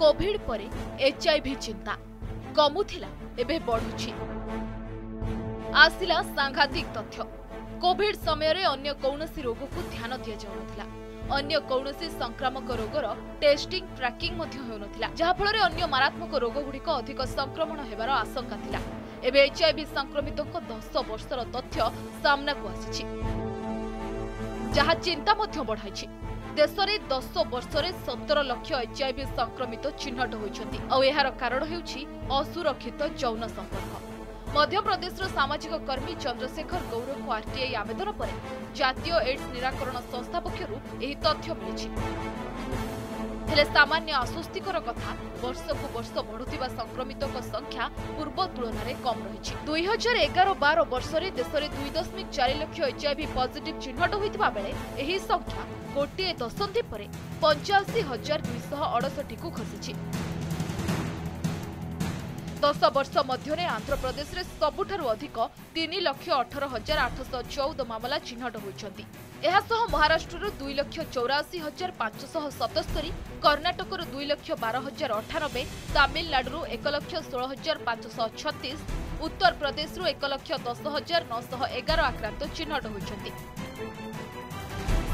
Covid ପରେ HIV ଚିନ୍ତା। କମୁଥିଲା ଏବେ ବଢୁଛି। ଆସିଲା ସାଂଘାତିକ ତଥ୍ୟ। କୋଭିଡ ସମୟରେ ଅନ୍ୟ କୌଣସି ରୋଗକୁ ଧ୍ୟାନ ଦିଆଯାଉନଥିଲା। ଅନ୍ୟ କୌଣସି ସଂକ୍ରାମକ ରୋଗର ଟେଷ୍ଟିଂ ଟ୍ରାକିଂ ମଧ୍ୟ ହେଉନଥିଲା। ଯାହାଫଳରେ ଅନ୍ୟ ମାରାତ୍ମକ ରୋଗଗୁଡ଼ିକ ଅଧିକ ସଂକ୍ରମଣ ହେବାର ଆଶଙ୍କା ଥିଲା। ଏବେ ଏଚ୍ଆଇଭି ସଂକ୍ରମିତଙ୍କ ଦଶ ବର୍ଷର ତଥ୍ୟ ସାମ୍ନାକୁ ଆସିଛି। ଯାହା ଚିନ୍ତା ମଧ୍ୟ ବଢ଼ାଇଛି। ଦେଶରେ ଦଶ ବର୍ଷରେ ସତର ଲକ୍ଷ ଏଚ୍ଆଇଭି ସଂକ୍ରମିତ ଚିହ୍ନଟ ହୋଇଛନ୍ତି। ଆଉ ଏହାର କାରଣ ହେଉଛି ଅସୁରକ୍ଷିତ ଯୌନ ସମ୍ପର୍କ। ମଧ୍ୟପ୍ରଦେଶର ସାମାଜିକ କର୍ମୀ ଚନ୍ଦ୍ରଶେଖର ଗୌରଙ୍କ ଆର୍ଟିଆଇ ଆବେଦନ ପରେ ଜାତୀୟ ଏଡ୍ସ ନିରାକରଣ ସଂସ୍ଥା ପକ୍ଷରୁ ଏହି ତଥ୍ୟ ମିଳିଛି। ହେଲେ ସାମାନ୍ୟ ଆଶ୍ୱସ୍ତିକର କଥା ବର୍ଷକୁ ବର୍ଷ ବଢୁଥିବା ସଂକ୍ରମିତଙ୍କ ସଂଖ୍ୟା ପୂର୍ବ ତୁଳନାରେ କମ୍ ରହିଛି। ଦୁଇ ହଜାର ଏଗାର ବାର ବର୍ଷରେ ଦେଶରେ ଦୁଇ ଦଶମିକ ଚାରି ଲକ୍ଷ ଏଚ୍ଆଇଭି ପଜିଟିଭ୍ ଚିହ୍ନଟ ହୋଇଥିବା ବେଳେ ଏହି ସଂଖ୍ୟା ଗୋଟିଏ ଦଶନ୍ଧି ପରେ ପଞ୍ଚାଅଶୀ ହଜାର ଦୁଇଶହ ଅଡ଼ଷଠିକୁ ଖସିଛି। ଦଶ ବର୍ଷ ମଧ୍ୟରେ ଆନ୍ଧ୍ରପ୍ରଦେଶରେ ସବୁଠାରୁ ଅଧିକ ତିନି ଲକ୍ଷ ଅଠର ହଜାର ଆଠଶହ ଚଉଦ ମାମଲା ଚିହ୍ନଟ ହୋଇଛନ୍ତି। ଏହାସହ ମହାରାଷ୍ଟ୍ରରୁ ଦୁଇ ଲକ୍ଷ ଚଉରାଅଶୀ ହଜାର ପାଞ୍ଚଶହ ସତସ୍ତରୀ କର୍ଣ୍ଣାଟକରୁ ଦୁଇ ଲକ୍ଷ ବାର ହଜାର ଅଠାନବେ ତାମିଲନାଡୁରୁ ଏକ ଲକ୍ଷ ଷୋହଳ ହଜାର ପାଞ୍ଚଶହ ଛତିଶ ଉତ୍ତରପ୍ରଦେଶରୁ ଏକ ଲକ୍ଷ ଦଶ ହଜାର ନଅଶହ ଏଗାର ଆକ୍ରାନ୍ତ ଚିହ୍ନଟ ହୋଇଛନ୍ତି।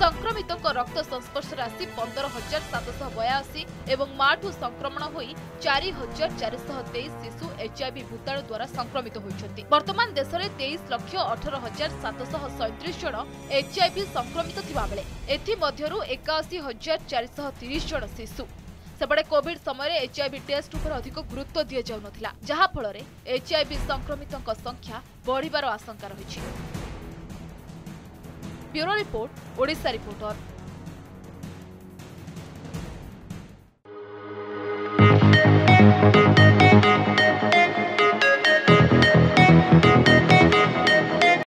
ସଂକ୍ରମିତଙ୍କ ରକ୍ତ ସଂସ୍ପର୍ଶରେ ଆସି ପନ୍ଦର ହଜାର ସାତଶହ ବୟାଅଶୀ ଏବଂ ମାଠୁ ସଂକ୍ରମଣ ହୋଇ ଚାରି ହଜାର ଚାରିଶହ ତେଇଶ ଶିଶୁ ଏଚ୍ଆଇଭି ଭୂତାଣୁ ଦ୍ୱାରା ସଂକ୍ରମିତ ହୋଇଛନ୍ତି। ବର୍ତ୍ତମାନ ଦେଶରେ ତେଇଶ ଲକ୍ଷ ଅଠର ହଜାର ସାତଶହ ସଇଁତିରିଶ ଜଣ ଏଚ୍ଆଇଭି ସଂକ୍ରମିତ ଥିବାବେଳେ ଏଥିମଧ୍ୟରୁ ଏକାଅଶୀ ହଜାର ଚାରିଶହ ତିରିଶ ଜଣ ଶିଶୁ। ସେପଟେ କୋଭିଡ ସମୟରେ ଏଚ୍ଆଇଭି ଟେଷ୍ଟ ଉପରେ ଅଧିକ ଗୁରୁତ୍ୱ ଦିଆଯାଉନଥିଲା ଯାହାଫଳରେ ଏଚ୍ଆଇଭି ସଂକ୍ରମିତଙ୍କ ସଂଖ୍ୟା ବଢ଼ିବାର ଆଶଙ୍କା ରହିଛି। Bureau report Odisha reporter